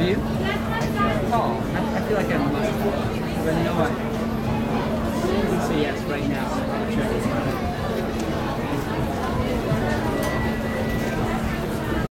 Have you? Oh, I, I feel like I must. Uh, but you know what? I'm say yes right now.